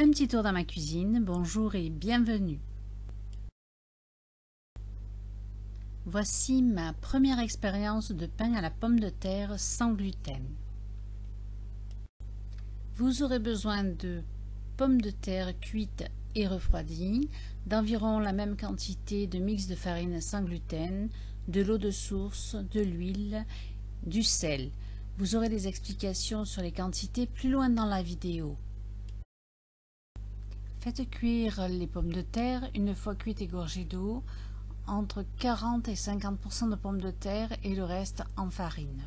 Un petit tour dans ma cuisine, bonjour et bienvenue. Voici ma première expérience de pain à la pomme de terre sans gluten. Vous aurez besoin de pommes de terre cuites et refroidies, d'environ la même quantité de mix de farine sans gluten, de l'eau de source, de l'huile, du sel. Vous aurez des explications sur les quantités plus loin dans la vidéo. Faites cuire les pommes de terre une fois cuites et gorgées d'eau, entre 40 et 50% de pommes de terre et le reste en farine.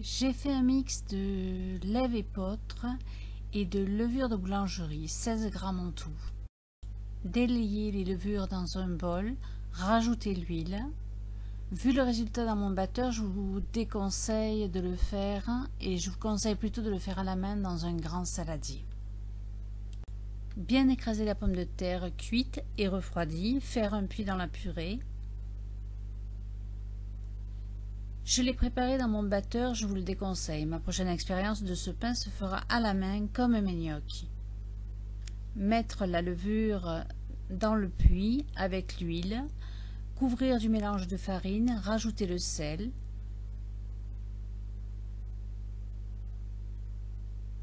J'ai fait un mix de lève et potre et de levure de boulangerie, 16 g en tout. Délayez les levures dans un bol, rajoutez l'huile. Vu le résultat dans mon batteur, je vous déconseille de le faire et je vous conseille plutôt de le faire à la main dans un grand saladier. Bien écraser la pomme de terre cuite et refroidie, faire un puits dans la purée. Je l'ai préparé dans mon batteur, je vous le déconseille. Ma prochaine expérience de ce pain se fera à la main comme mes gnocchi. Mettre la levure dans le puits avec l'huile, couvrir du mélange de farine, rajouter le sel,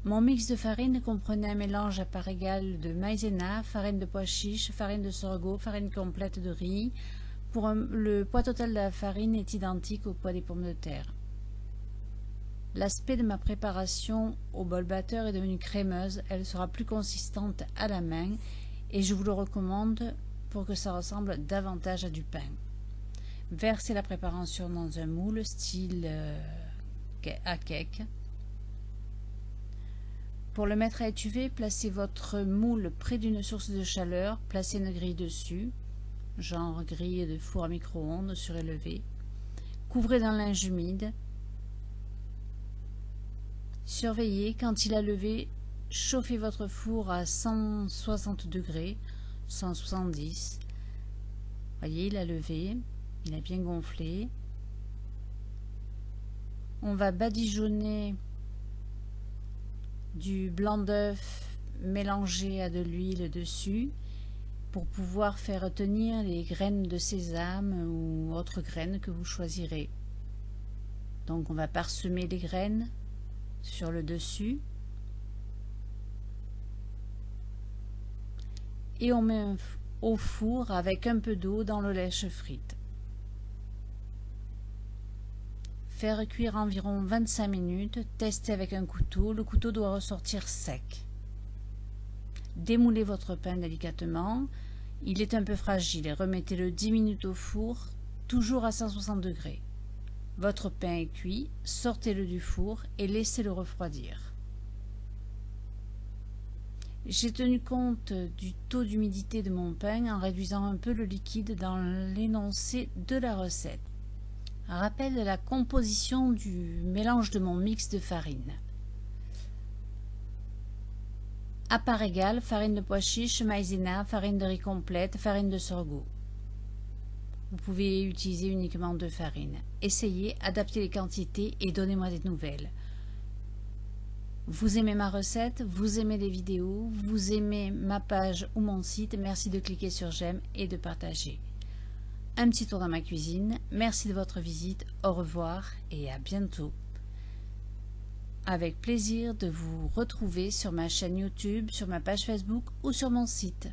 Mon mix de farine comprenait un mélange à part égale de maïzena, farine de pois chiche, farine de sorgho, farine complète de riz. Le poids total de la farine est identique au poids des pommes de terre. L'aspect de ma préparation au bol batteur est devenu crémeuse, elle sera plus consistante à la main et je vous le recommande pour que ça ressemble davantage à du pain. Versez la préparation dans un moule style euh, à cake. Pour le mettre à étuver, placez votre moule près d'une source de chaleur, placez une grille dessus, genre grille de four à micro-ondes surélevé. Couvrez d'un linge humide. Surveillez, quand il a levé, chauffez votre four à 160 degrés, 170. Voyez, il a levé, il a bien gonflé. On va badigeonner du blanc d'œuf mélangé à de l'huile dessus pour pouvoir faire tenir les graines de sésame ou autres graines que vous choisirez. Donc on va parsemer les graines sur le dessus et on met au four avec un peu d'eau dans le lèche frite. Faire cuire environ 25 minutes, tester avec un couteau, le couteau doit ressortir sec. Démoulez votre pain délicatement, il est un peu fragile, remettez-le 10 minutes au four, toujours à 160 degrés. Votre pain est cuit, sortez-le du four et laissez-le refroidir. J'ai tenu compte du taux d'humidité de mon pain en réduisant un peu le liquide dans l'énoncé de la recette. Rappel de la composition du mélange de mon mix de farine. À part égale, farine de pois chiche, maïzena, farine de riz complète, farine de sorgho. Vous pouvez utiliser uniquement deux farines. Essayez, adaptez les quantités et donnez-moi des nouvelles. Vous aimez ma recette, vous aimez les vidéos, vous aimez ma page ou mon site, merci de cliquer sur j'aime et de partager un petit tour dans ma cuisine. Merci de votre visite, au revoir et à bientôt. Avec plaisir de vous retrouver sur ma chaîne YouTube, sur ma page Facebook ou sur mon site.